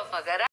Bio Pagara